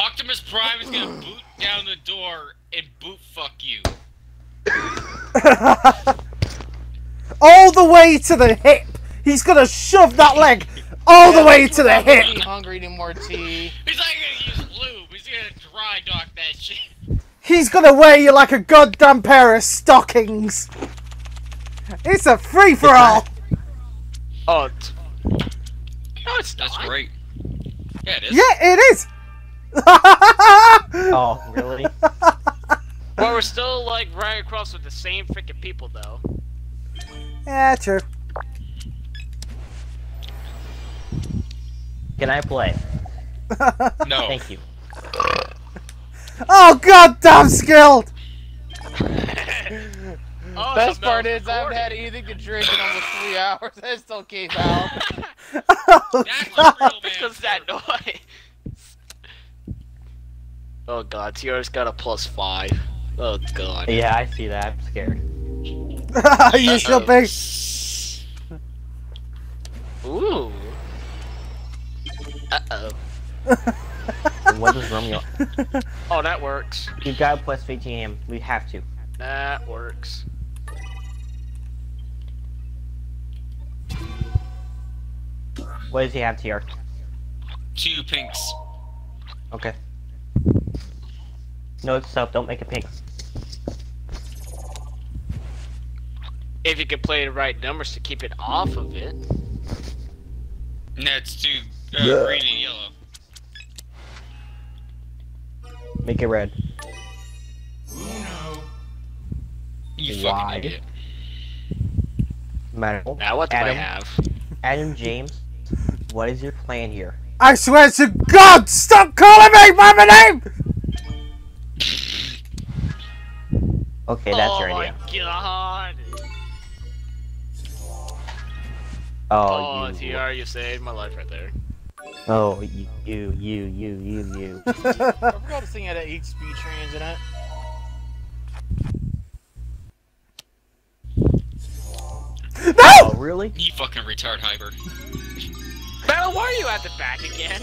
Optimus Prime is gonna boot down the door and boot fuck you. all the way to the hip. He's gonna shove that leg all the way to the I'm not hip. really hungry anymore, T. He's not gonna use lube. He's gonna dry dock that shit. He's gonna wear you like a goddamn pair of stockings. It's a free for all. Oh, no, it's That's great. Yeah, it is. Yeah, it is. Oh, really? Well, we're still like right across with the same freaking people, though. yeah, true. Can I play? No. Thank you. Oh goddamn skilled. Oh, Best so part Mel's is I haven't had anything to drink in almost three hours. I still came out. Oh, That's a real man. Because that noise. Oh god, Tiara's got a plus five. Oh god. Yeah, I see that. I'm scared. you should be. Ooh. Uh oh. What is Romeo? Oh, that works. You gotta plus VGM. We have to. That works. What does he have, TR? Two pinks. Okay. No, it's self. Don't make it pink. If you could play the right numbers to keep it off of it. No, it's two uh, green and yellow. Make it red. You Why? fucking idiot. Matter. Now what do Adam, I have? Adam James, what is your plan here? I swear to God, stop calling me by my name. Okay, that's oh your my idea. god. Oh, Oh, you. TR, you saved my life right there. Oh, you, you, you, you, you, you. I forgot this thing had an 8 speed trans in it. No! Oh, really? You fucking retard, Hyper. Battle, why are you at the back again?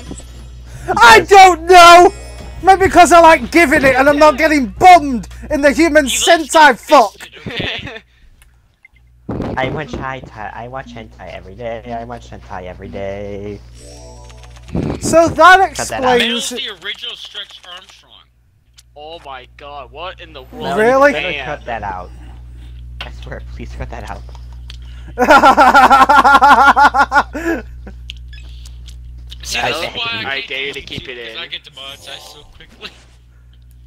I don't know. Maybe because I like giving it and I'm not getting bummed in the human He likes sentai fuck. fist it, okay? I watch hentai. I watch hentai every day. I watch hentai every day. So that Cut that out. Male's explains. the original Stretch Armstrong. oh my god, what in the world? No, Really? You better Man. cut that out. I swear, please cut that out. See, I this why I, I dare you to keep it in. I get demonetized so quickly.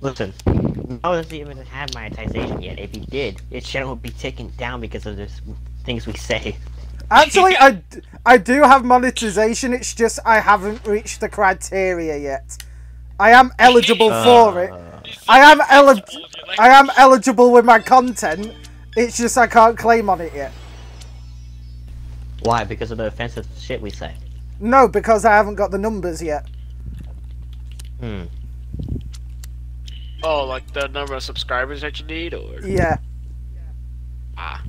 Listen, no doesn't even have monetization yet. If he did, his channel would be taken down because of the things we say. Actually, I, I do have monetization. It's just I haven't reached the criteria yet. I am eligible for it. Uh, I am eli- I am eligible with my content. It's just I can't claim on it yet. Why? Because of the offensive shit we say. No, because I haven't got the numbers yet. Hmm. Oh, like the number of subscribers that you need, or Yeah. ah.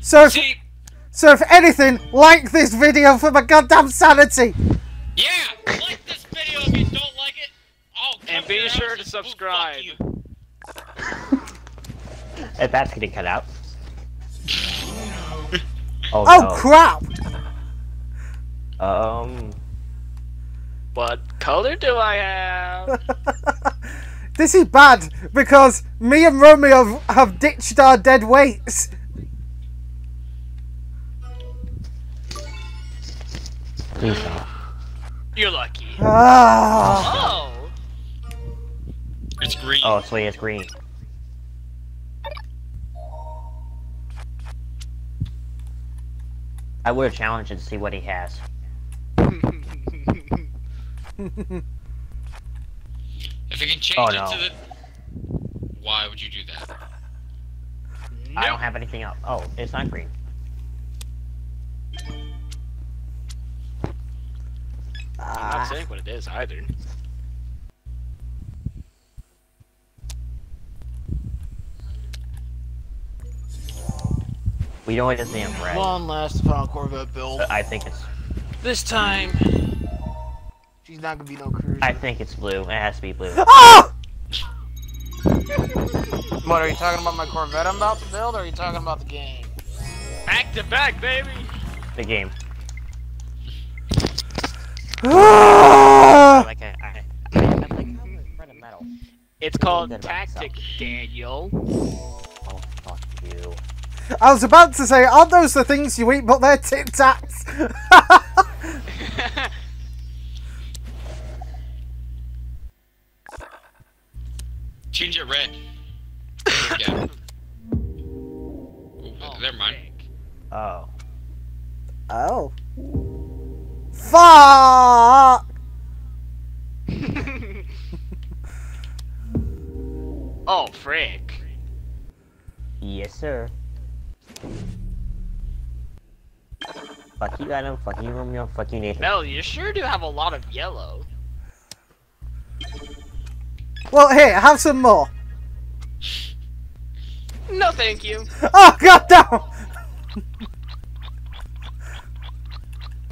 So if, See, so if anything, like this video for my goddamn sanity. yeah, like this video if you don't like it. I'll And be sure to subscribe. fuck. If that's getting cut out. Oh, Oh no. crap! Um. What color do I have? this is bad because me and Romeo have ditched our dead weights. You're lucky. Ah. Oh. It's green. Oh, so has green. I would have challenged him to see what he has. If it can change Oh, it no. to the. Why would you do that? I don't have anything else. Oh, it's not green. I'm Ah. not saying what it is either. We know it doesn't have red. One last Final Corvette build. I think it's. This time, She's not gonna be no cruiser. I think it's blue. It has to be blue. Oh! What are you talking about? My Corvette I'm about to build, or are you talking about the game? Back to back, baby. The game. Ah! Like I, I, I, I'm like, I'm afraid metal. It's called Good about tactic, Daniel. Oh fuck you. I was about to say, aren't those the things you eat, but they're Tic Tacs? oh. Fuck! oh, frick. Yes, sir. Fuck you, Adam. Fuck you, Romeo. Fuck you, Nathan. Mel, you sure do have a lot of yellow. Well, here, have some more. No, thank you. Oh, god damn!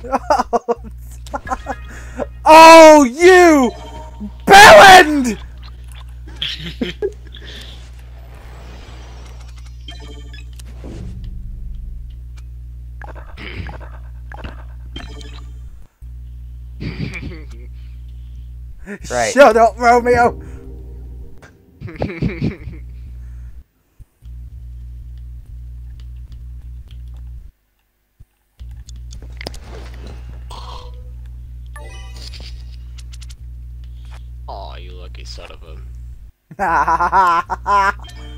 oh, you! Bellend! Right. Shut up, Romeo! son of a.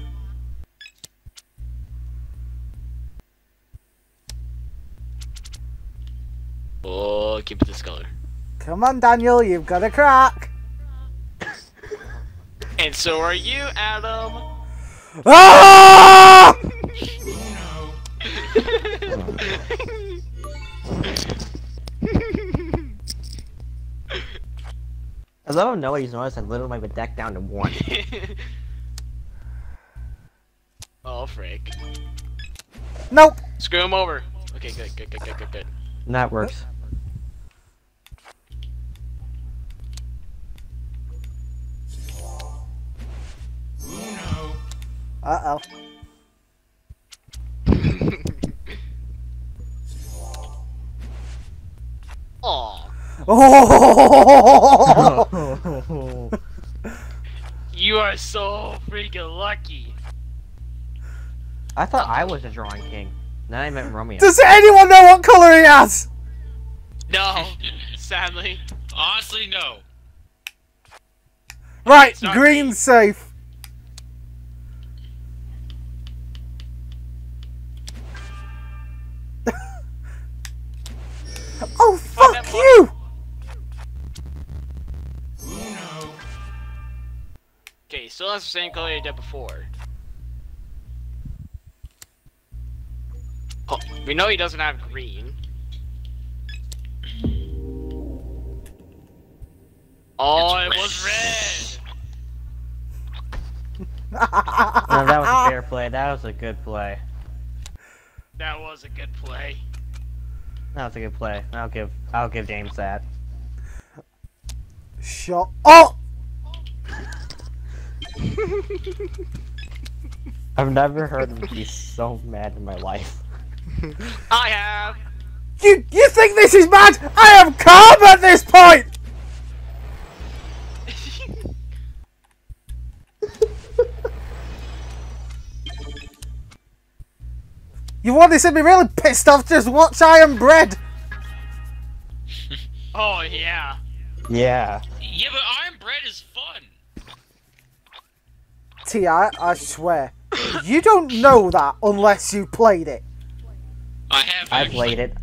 Oh, keep it this color. Come on, Daniel, you've got a crack. And so are you, Adam. Ah! I don't know how he's noticed I literally my deck down to one. oh, frick. Nope. Screw him over. Okay, good, good, good, good, good, good. And that works. Uh oh. Oh! You are so freaking lucky. I thought I was a drawing king. Then I meant Romeo. Does anyone know what color he has? No, sadly. Honestly, no. Right, Sorry. green's safe. Still has the same color you did before. Oh, we know he doesn't have green. Oh, it was red. No, that was a fair play. That was a good play. That was a good play. That was a good play. I'll give I'll give James that. Shut up! I've never heard him be so mad in my life. I have. You, you think this is mad? I am calm at this point! You want this to see me really pissed off? Just watch I Am Bread. Oh yeah. Yeah. Yeah, but I Am Bread is fun. Ti, I swear, you don't know that unless you played it. I have. I actually. played it.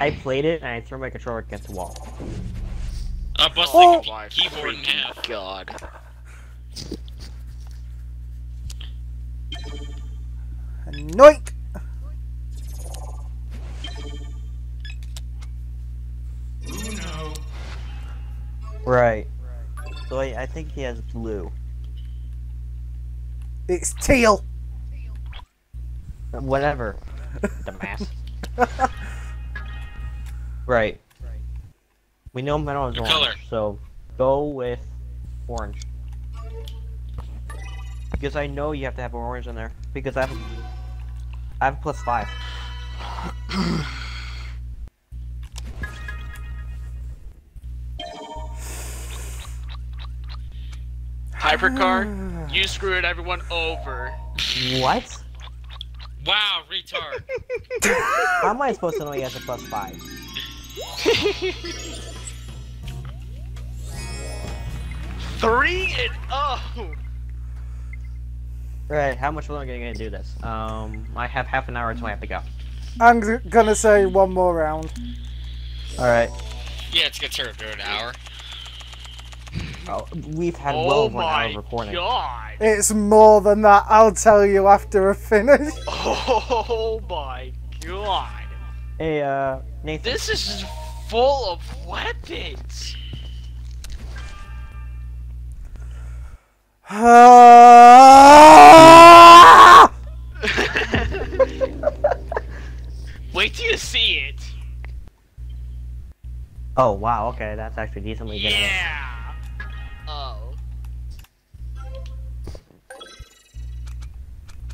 I played it and I threw my controller against the wall. I busted Oh. the keyboard in half. God. Noik. Right. So I, I think he has blue. It's teal. Whatever. Dumbass. right. We know metal is orange, color? so go with orange. Because I know you have to have orange in there. Because I have, I have plus five. Hypercar, you screwed everyone over. What? Wow, retard. How am I supposed to know he has a plus five? Three and oh. Right, how much longer are you gonna do this? Um, I have half an hour until I have to go. I'm gonna say one more round. Alright. Yeah, it's gonna turn to an hour. Oh, we've had well Oh over an hour of recording. god. It's more than that. I'll tell you after I finish. Oh my god. Hey, uh, Nathan. This is full of weapons. Wait till you see it. Oh, wow, okay, that's actually decently good. Yeah. Oh.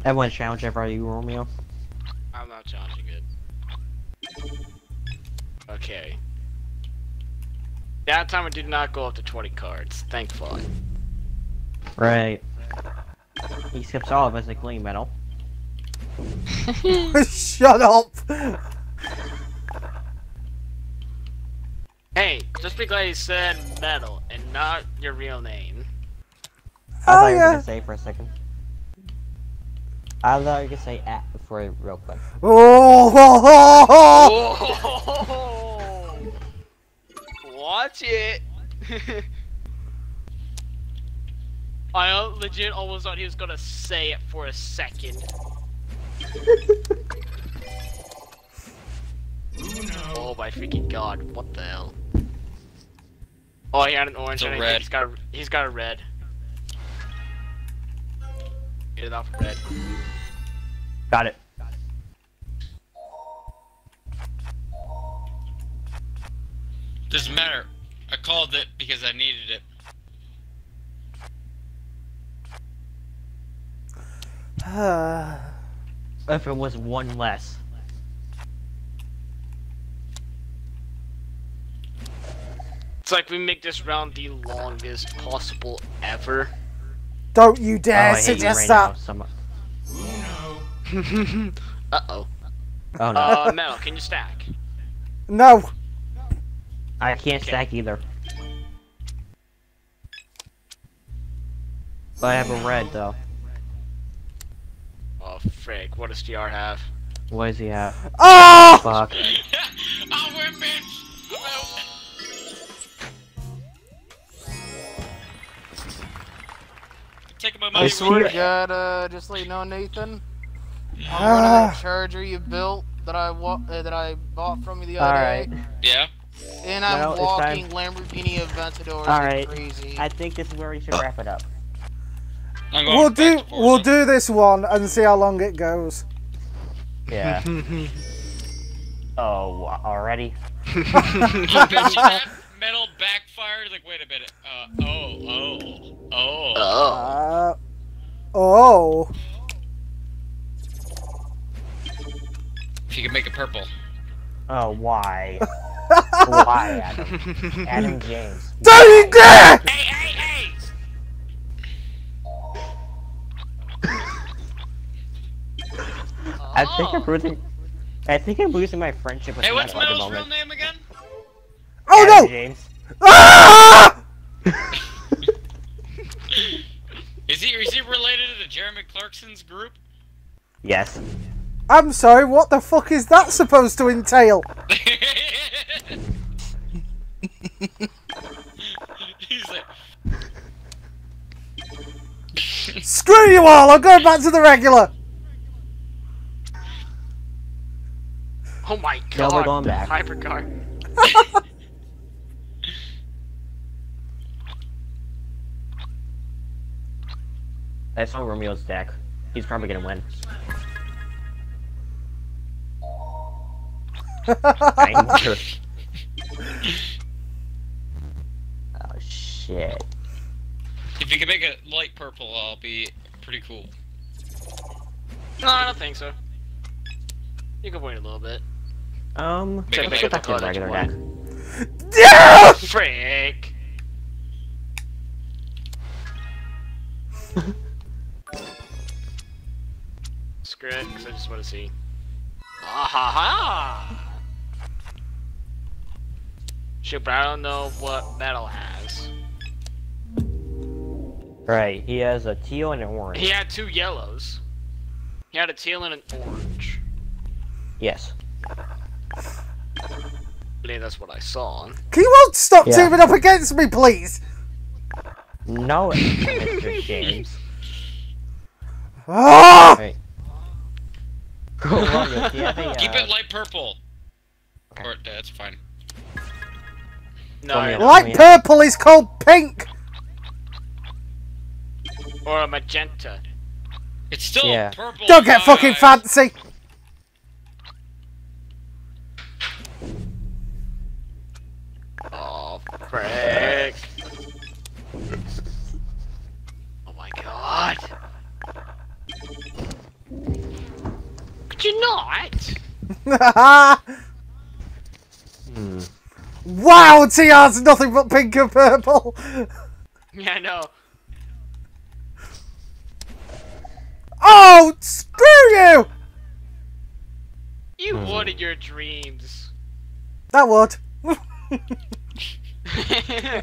Everyone challenge ever you, Romeo. I'm not challenging it. Okay. That time I did not go up to 20 cards, thankfully. Right. He skips all of us, including metal. Shut up. Hey, just because he said metal and not your real name. I Oh, thought you were yeah. gonna say for a second. I thought you could say at before real quick. Oh, ho, ho, ho. Oh! Watch it! I uh, legit almost thought he was gonna say it for a second. Oh my freaking god, what the hell? Oh, he had an orange It's a and red. he's got a, he's got a red. Get it off red. Got it. Doesn't matter. I called it because I needed it. If it was one less. It's like we make this round the longest possible ever. Don't you dare oh, I you suggest right that. Uh oh. Oh no. Uh, Mel, can you stack? No. I can't stack either. But I have a red though. Oh, frick. What does DR have? What does he have? Oh! Fuck. I'll win, bitch! I with swear me. to God, uh, just let you know, Nathan. I'm Ah. running a charger you built that I wa- uh, that I bought from you the other Alright. day, Yeah? and I'm Well, walking Lamborghini Aventador. Alright. crazy. I think this is where we should wrap it up. We'll do we'll do this one and see how long it goes. Yeah. oh, already? That metal backfired. Like, wait a minute. Uh, oh, oh, oh. Oh. Uh, oh. If you can make it purple. Oh, why? why, Adam? Adam James. Don't you dare! Hey, hey, hey! I think I'm Oh. losing. I think I'm losing my friendship with Hey, what's Metal Mel's real name again? Oh Adam no! James. Ah! Is he is he related to the Jeremy Clarkson's group? Yes. I'm sorry, what the fuck is that supposed to entail? He's like, Screw you all, I'm going back to the regular! Oh my god. we're going back. Hypercar. I saw Romeo's deck. He's probably gonna win. Nine more. shit. If you can make it light purple, I'll be pretty cool. No, I don't think so. You can wait a little bit. Um, Make it let's go back to the regular want. deck. Yeah! Frick! Screw it, 'cause I just want to see. Ah ha ha! Shoot, but I don't know what metal has. Right, he has a teal and an orange. He had two yellows. He had a teal and an orange. Yes. I believe that's what I saw. Can you all stop Yeah. teaming up against me, please? No, Mr. James. Ah! Right. Romeo, do you have a, Keep uh, it light purple. Okay. Or that's fine. No, Romeo. I- Light purple is called pink. or a magenta. It's still Yeah. purple. Don't get fucking eyes. fancy. Hmm. wow, TR's nothing but pink and purple. Yeah, I know. Oh, screw you! You Hmm. would your dreams. That would.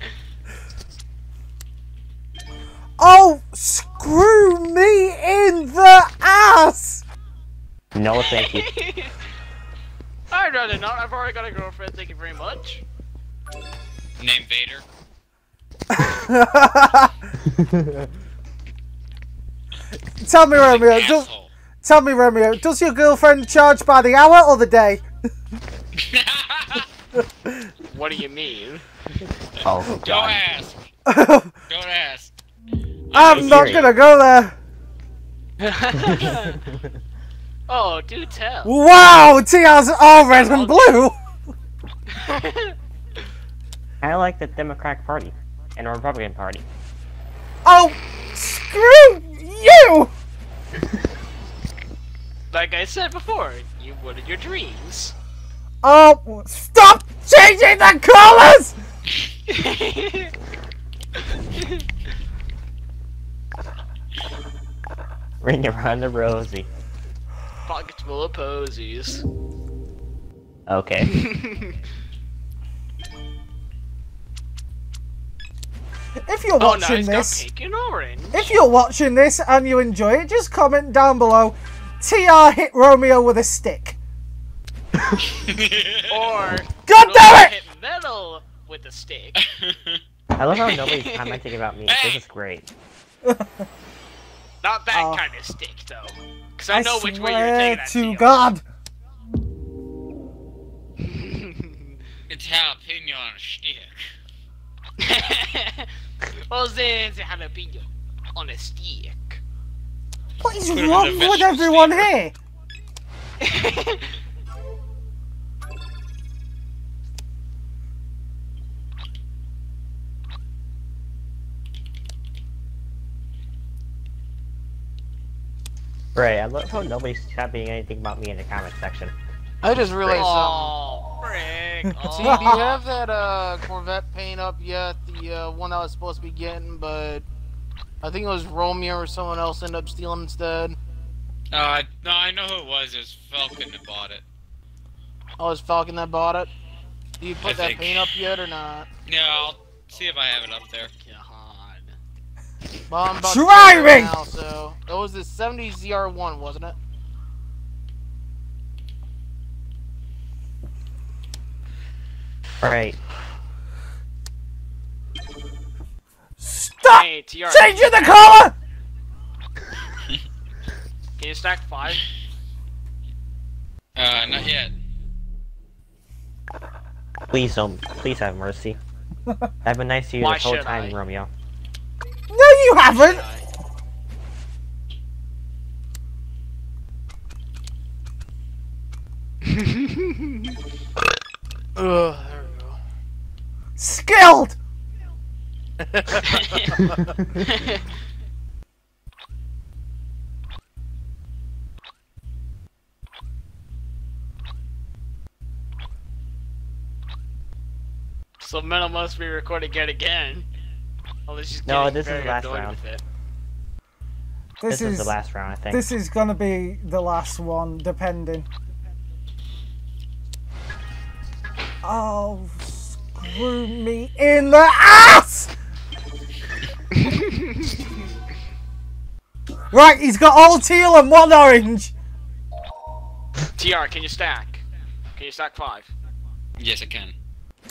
Oh, screw me in the ass! No, thank you. I'd rather not. I've already got a girlfriend. Thank you very much. Name Vader. tell me, Romeo. Does, tell me, Romeo. Does your girlfriend charge by the hour or the day? What do you mean? Oh, Don't ask. Don't ask. I'm not Siri. gonna go there. Oh, do tell. Wow, TR's all red and blue. I like the Democratic Party and the Republican Party. Oh, screw you! like I said before, you would in your dreams. Oh, stop changing the colors! Ring around the rosy. Pockets full of posies. Okay. If you're oh, watching he's got this, cake and orange. if you're watching this and you enjoy it, just comment down below. TR hit Romeo with a stick. Or God damn it! hit metal with a stick. I love how nobody's commenting about me. This is great. Not that Oh. kind of stick, though. Because I I know which way you're swear taking that to deal. God. It's jalapeno on a stick. well, then it's a jalapeno on a stick. What is Put him in wrong a with everyone here? Right, I love how nobody's copying anything about me in the comment section. I just realized something. oh, frick. T, do you have that uh, Corvette paint up yet? The uh, one I was supposed to be getting, but I think it was Romeo or someone else ended up stealing instead. Uh, no, I know who it was. It was Falcon that bought it. Oh, it was Falcon that bought it. Do you put I that think. paint up yet or not? Yeah, I'll see if I have it up there. God. Well, I'm about Try to it now, so it was the 70 ZR1, wasn't it? Right. Stop Hey, changing the color! can you stack five? Uh, not yet. Please don't. Please have mercy. I've been nice to you Why this whole time, I? Romeo. No, you haven't. Ugh, there we go. Skilled. so Metal must be recording it again. Although No, this is the last round. with it. This, This, is, the last round, I think. This is gonna be the last one, depending. Oh, screw me in the ass! right, he's got all teal and one orange. TR, can you stack? Can you stack five? Yes, I can.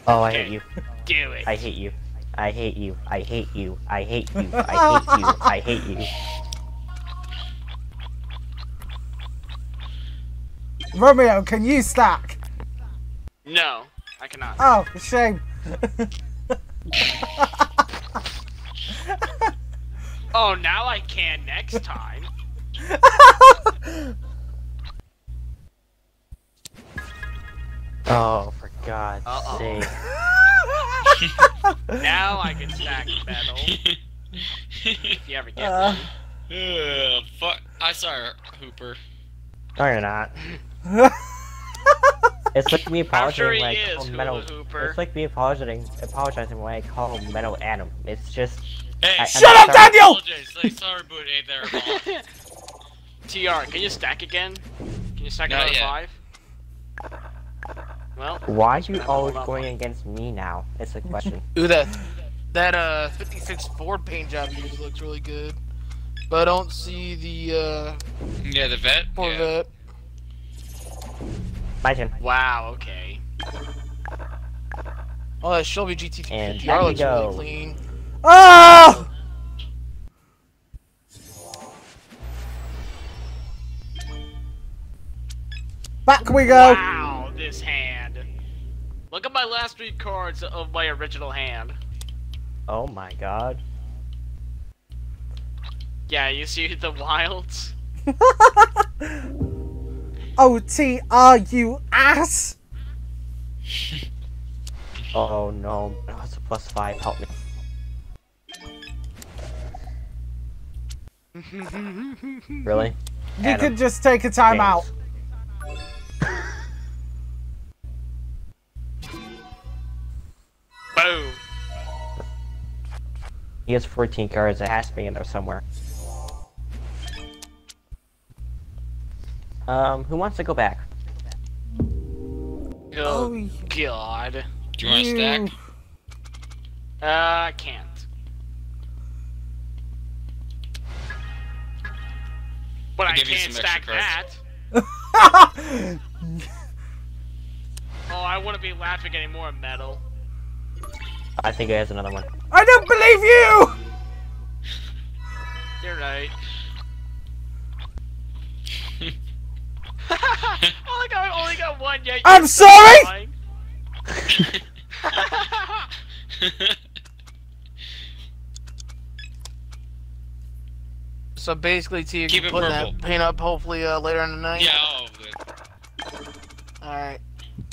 Oh, I Okay. hate you. Do it. I hate you. I hate you. I hate you. I hate you. I hate you. I hate you. Romeo, can you stack? No, I cannot. Oh, shame. Oh, now I can next time. Oh, for God's Uh-oh. sake. Now I can stack metal. If you ever get Uh. one. Ugh, fuck. I saw her, Hooper. No, you're not. It's like me I'm sure apologizing he when I call Metal. Hooper. It's like me apologizing, apologizing when I call him Metal Adam. It's just. Hey, I- I'm Shut up, sorry. Daniel! Like, sorry, but hey, there. Bob. TR, can you stack again? Can you stack Not another yet. five? Well, Why are you always hold on. going against me now? It's a question. Ooh, that that uh 56 Ford paint job you used looks really good. But I don't see the uh Yeah, the vet. Yeah. Corvette. My turn. wow, okay. Oh, that Shelby GT And 50 back we looks go. really clean. Oh! Back we go. Wow, this hand. Look at my last three cards of my original hand. Oh my god. Yeah, you see the wilds? O T R U ass. Oh no. It's a plus five. Help me. Really? You Adam. could just take a time He has 14 cards. It has to be in there somewhere. Um, who wants to go back? Oh, Oh, God. Do you want to stack? you- Uh, I can't. But I'll I can't stack that. Oh, I wouldn't be laughing anymore, metal. I think he has another one. I don't believe you. You're right. oh, look, I only got one yet. I'm sorry! So basically, T, you Keep can put purple. that paint up hopefully uh, later in the night. yeah. Oh, good. Alright.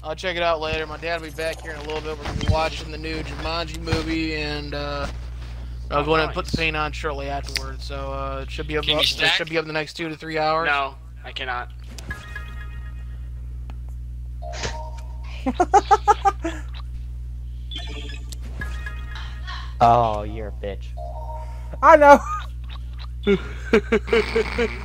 I'll check it out later. My dad will be back here in a little bit. We're gonna be watching the new Jumanji movie and uh I'll go in and put the paint on shortly afterwards. So uh it should be up Can you it should be up in the next two to three hours. no, I cannot. Oh, you're a bitch. I know.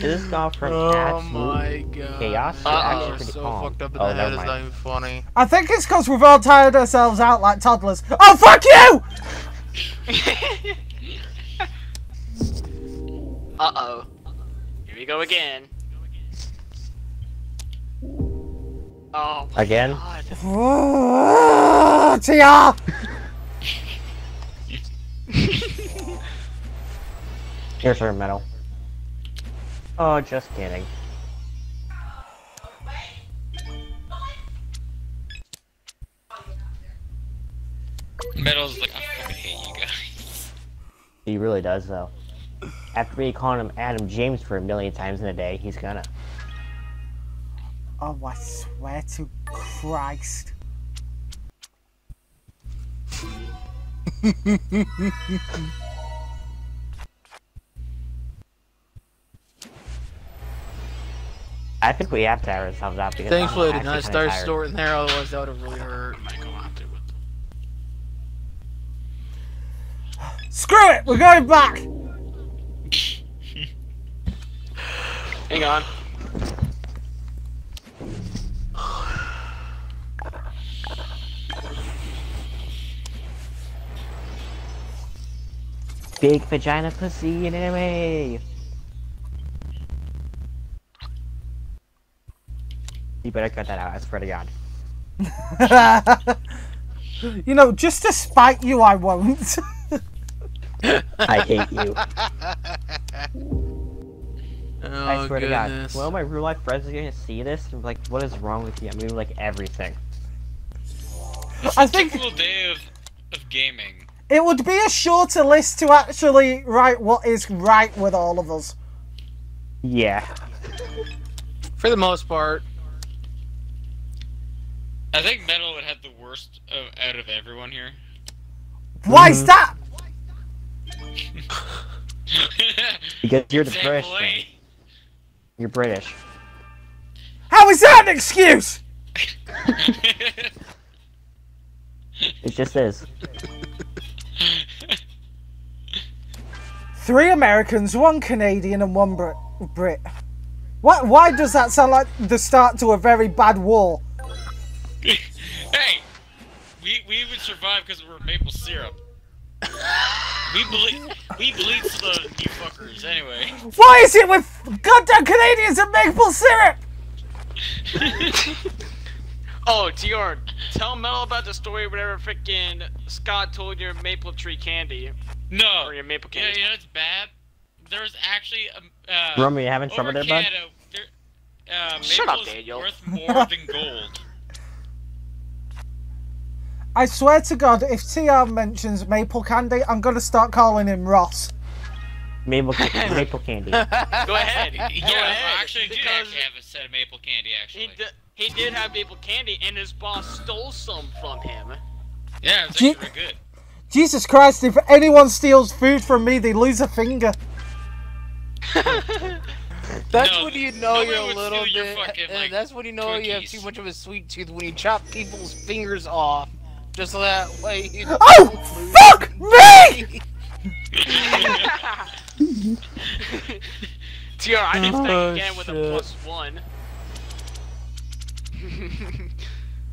This has gone from Oh absolute my god. chaos to. Uh-oh. actually pretty so calm. fucked up in oh, the head, never not even funny. I think it's because we've all tired ourselves out like toddlers. Oh fuck you! Uh oh. Here we go again. Oh my Again? god. Oh, Tia. Here's her medal. Oh, just kidding. Metal's like, I fucking hate you guys. He really does, though. After me calling him Adam James for a million times in a day, he's gonna. Oh, I swear to Christ. I think we have to air ourselves out because Thankfully, I I'm did not start tired. storing there, otherwise that would have really hurt. Might go after with Screw it, we're going back. Hang on. Big vagina pussy in anime. You better cut that out. I swear to God. you know, just to spite you, I won't. I hate you. Oh, I swear goodness. to God. Well, my real life friends are gonna see this and be like, what is wrong with you? I'm doing like everything. I think Typical day of, of gaming. it would be a shorter list to actually write what is right with all of us. Yeah. For the most part. I think Metal would have the worst of, out of everyone here. Why mm-hmm. is that? Because you're the Sam British. Blade. thing. You're British. How is that an excuse? It just is. Three Americans, one Canadian, and one Brit. Brit. What? Why does that sound like the start to a very bad war? We we would survive because we're maple syrup. we bleed we bleed to the you fuckers anyway. Why is it with goddamn Canadians and maple syrup? Oh, Tior, tell Mel about the story Whatever freaking Scott told your maple tree candy. No, Or your maple yeah, candy. you know it's bad. There's actually um, uh, Romy, you having trouble over there, bud? Canada, there, uh, Shut up, maple's Daniel. worth more than gold. I swear to God, if TR mentions maple candy, I'm gonna start calling him Ross. Maple, maple candy. Go ahead. Yeah, Go ahead. actually, I did actually have a set of maple candy. he, Actually, d- he did have maple candy, and his boss stole some from him. yeah, it was actually pretty good. Jesus Christ, if anyone steals food from me, they lose a finger. That's No, when you know you're a little steal your bit. fucking, and like, that's when you know you have too much of a sweet tooth when you chop people's fingers off. Just that way you Oh, fuck me! Tior, I did Oh, that again with a oh, shit. plus one.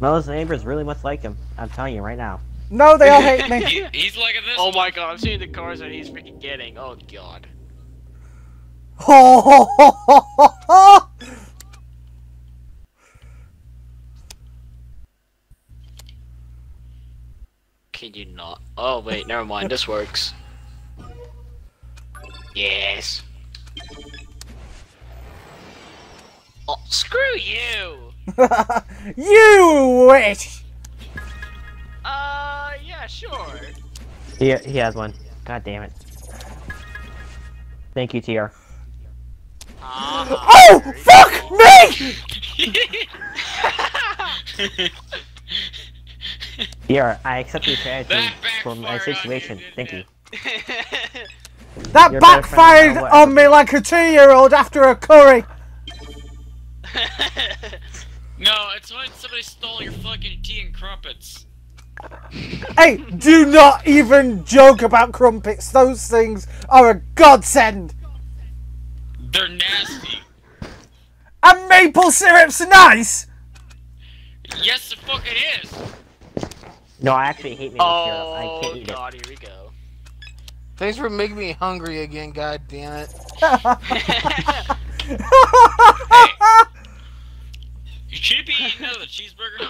Melo's neighbors really much like him. I'm telling you right now. No, they all hate me. He, he's liking this. Oh my god, I'm seeing the cars that he's freaking getting. Oh god. Can you not? Oh wait, never mind. This works. Yes. Oh, screw you. you wish! Uh, yeah, sure. He, he has one. God damn it. Thank you, TR. Ah. Oh, fuck me! TR, I accept your strategy That for my backfired on you, situation. Thank you. That You're a better friend backfired on me like a two year old after a curry. no, it's when somebody stole your fucking tea and crumpets. Hey, do not even joke about crumpets. Those things are a godsend. They're nasty. And maple syrup's nice. Yes, the fuck it is. No, I actually hate maple syrup. I oh can't eat god, here we go. Thanks for making me hungry again, god damn it. You should be eating another cheeseburger.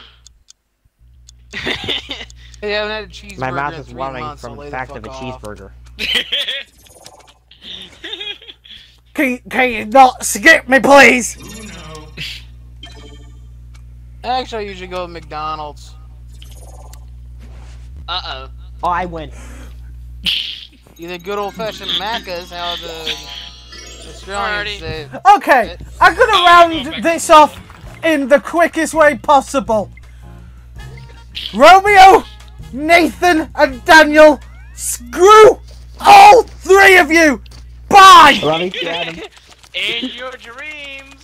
Hey, I haven't had a cheeseburger My mouth is watering months, from lay the the fact of a off. cheeseburger. Can, can you not skip me, please? Actually, I usually go with McDonald's. Uh oh. Oh, I win. Either good old fashioned Macca's, how the Australians Alrighty. say. Okay, I'm gonna round this off in the quickest way possible. Romeo, Nathan, and Daniel Screw all three of you! Bye! Love you, too, Adam. In your dreams.